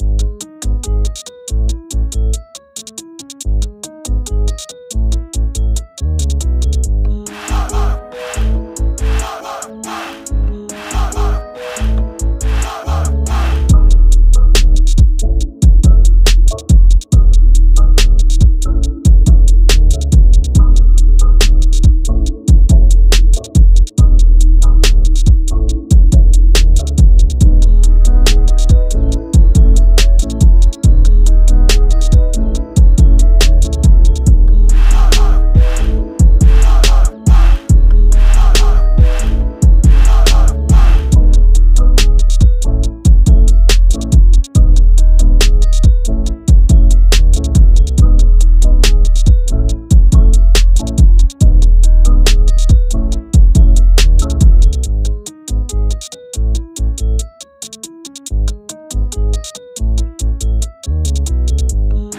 you Thank you.